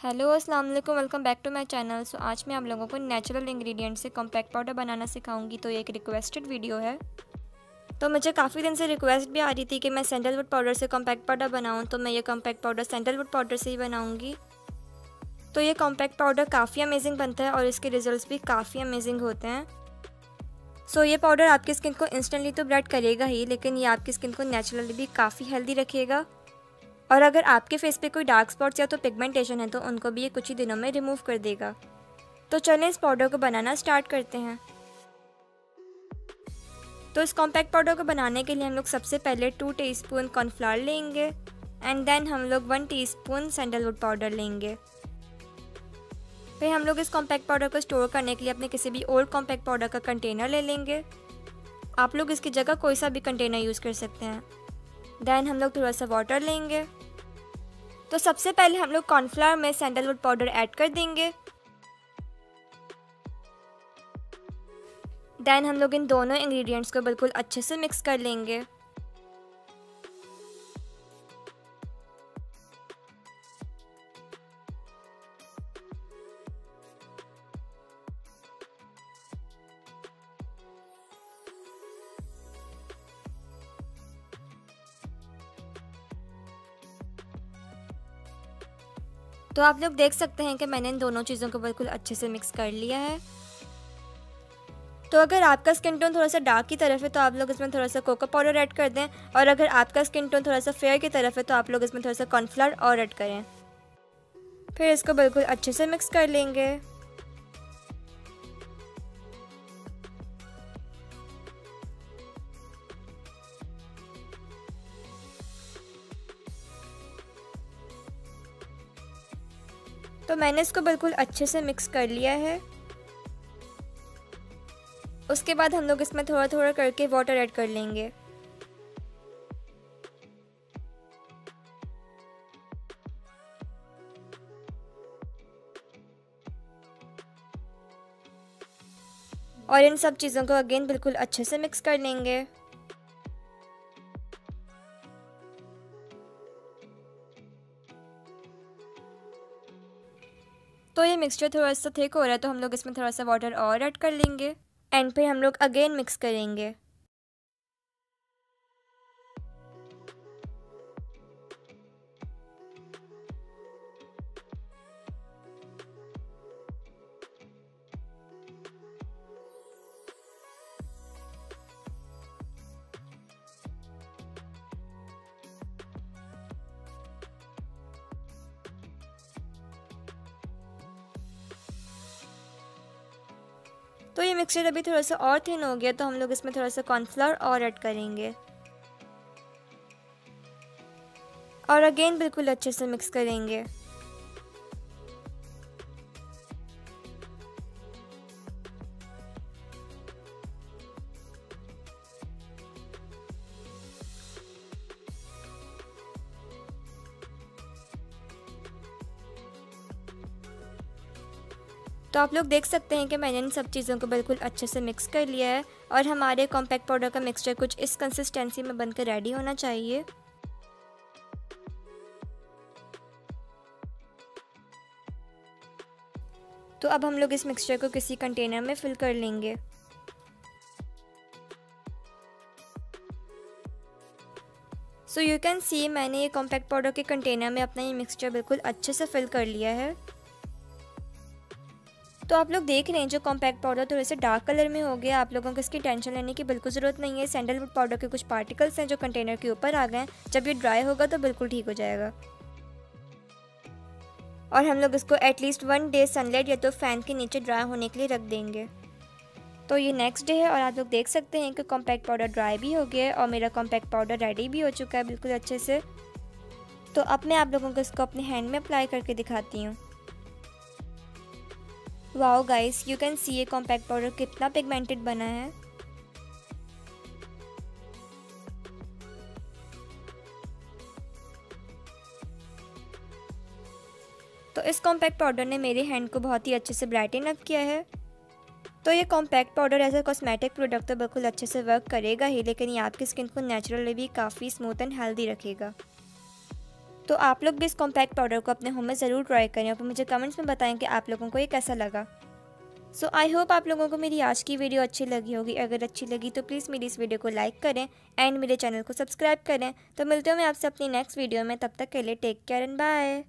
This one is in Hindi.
हेलो, अस्सलाम वालेकुम, welcome back to my channel. So, आज मैं आप लोगों को नेचुरल इंग्रेडिएंट से कॉम्पैक्ट पाउडर बनाना सिखाऊँगी तो ये एक रिक्वेस्टेड वीडियो है। तो मुझे काफ़ी दिन से रिक्वेस्ट भी आ रही थी कि मैं सैंडलवुड पाउडर से कॉम्पैक्ट पाउडर बनाऊँ तो मैं ये कॉम्पैक्ट पाउडर सैंडलवुड पाउडर से ही बनाऊँगी। तो ये कॉम्पैक्ट पाउडर काफ़ी अमेजिंग बनता है और इसके रिज़ल्ट भी काफ़ी अमेजिंग होते हैं। सो, ये पाउडर आपकी स्किन को इंस्टेंटली तो ब्राइट करेगा ही, लेकिन ये आपकी स्किन को नेचुरली भी काफ़ी हेल्दी रखेगा। और अगर आपके फेस पे कोई डार्क स्पॉट्स या तो पिगमेंटेशन है तो उनको भी ये कुछ ही दिनों में रिमूव कर देगा। तो चलें इस पाउडर को बनाना स्टार्ट करते हैं। तो इस कॉम्पैक्ट पाउडर को बनाने के लिए हम लोग सबसे पहले टू टीस्पून कॉर्नफ्लावर लेंगे एंड देन हम लोग one T teaspoon sandalwood powder लेंगे। फिर हम लोग इस कॉम्पैक्ट पाउडर को स्टोर करने के लिए अपने किसी भी ओल्ड कॉम्पैक्ट पाउडर का कंटेनर ले लेंगे। आप लोग इसकी जगह कोई सा भी कंटेनर यूज़ कर सकते हैं। देन हम लोग थोड़ा सा वाटर लेंगे। तो सबसे पहले हम लोग कॉर्नफ्लावर में सैंडलवुड पाउडर ऐड कर देंगे। देन हम लोग इन दोनों इंग्रेडिएंट्स को बिल्कुल अच्छे से मिक्स कर लेंगे। तो आप लोग देख सकते हैं कि मैंने इन दोनों चीज़ों को बिल्कुल अच्छे से मिक्स कर लिया है। तो अगर आपका स्किन टोन थोड़ा सा डार्क की तरफ़ है तो आप लोग इसमें थोड़ा सा कोको पाउडर ऐड कर दें। और अगर आपका स्किन टोन थोड़ा सा फेयर की तरफ़ है तो आप लोग इसमें थोड़ा सा कॉर्नफ्लावर और ऐड करें। फिर इसको बिल्कुल अच्छे से मिक्स कर लेंगे। तो मैंने इसको बिल्कुल अच्छे से मिक्स कर लिया है। उसके बाद हम लोग इसमें थोड़ा थोड़ा करके वाटर ऐड कर लेंगे। और इन सब चीज़ों को अगेन बिल्कुल अच्छे से मिक्स कर लेंगे। तो ये मिक्सचर थोड़ा सा थिक हो रहा है तो हम लोग इसमें थोड़ा सा वाटर और ऐड कर लेंगे। एंड फिर हम लोग अगेन मिक्स करेंगे। तो ये मिक्सचर अभी थोड़ा सा और थिन हो गया तो हम लोग इसमें थोड़ा सा कॉर्नफ्लावर और ऐड करेंगे। और अगेन बिल्कुल अच्छे से मिक्स करेंगे। तो आप लोग देख सकते हैं कि मैंने इन सब चीज़ों को बिल्कुल अच्छे से मिक्स कर लिया है और हमारे कॉम्पैक्ट पाउडर का मिक्सचर कुछ इस कंसिस्टेंसी में बनकर रेडी होना चाहिए। तो अब हम लोग इस मिक्सचर को किसी कंटेनर में फिल कर लेंगे। सो यू कैन सी मैंने ये कॉम्पैक्ट पाउडर के कंटेनर में अपना ये मिक्सचर बिल्कुल अच्छे से फिल कर लिया है। तो आप लोग देख रहे हैं जो कॉम्पैक्ट पाउडर थोड़े से डार्क कलर में हो गया। आप लोगों को इसकी टेंशन लेने की बिल्कुल ज़रूरत नहीं है। सैंडलवुड पाउडर के कुछ पार्टिकल्स हैं जो कंटेनर के ऊपर आ गए हैं। जब ये ड्राई होगा तो बिल्कुल ठीक हो जाएगा। और हम लोग इसको एटलीस्ट वन डे सनलाइट या तो फ़ैन के नीचे ड्राई होने के लिए रख देंगे। तो ये नेक्स्ट डे है और आप लोग देख सकते हैं कि कॉम्पैक्ट पाउडर ड्राई भी हो गया है और मेरा कॉम्पैक्ट पाउडर रेडी भी हो चुका है बिल्कुल अच्छे से। तो अब मैं आप लोगों को इसको अपने हैंड में अप्लाई करके दिखाती हूँ। Wow guys you can see ये कॉम्पैक्ट पाउडर कितना पिगमेंटेड बना है। तो इस कॉम्पैक्ट पाउडर ने मेरे हैंड को बहुत ही अच्छे से ब्राइटन अप किया है। तो ये compact powder as a cosmetic product तो बिल्कुल अच्छे से वर्क करेगा ही, लेकिन ये आपकी स्किन को नेचुरली भी काफ़ी स्मूथ एंड हेल्दी रखेगा। तो आप लोग भी इस कॉम्पैक्ट पाउडर को अपने होम में ज़रूर ट्राई करें और मुझे कमेंट्स में बताएँ कि आप लोगों को ये कैसा लगा। सो आई होप आप लोगों को मेरी आज की वीडियो अच्छी लगी होगी। अगर अच्छी लगी तो प्लीज़ मेरी इस वीडियो को लाइक करें एंड मेरे चैनल को सब्सक्राइब करें। तो मिलते हो मैं आपसे अपनी नेक्स्ट वीडियो में। तब तक के लिए टेक केयर एंड बाय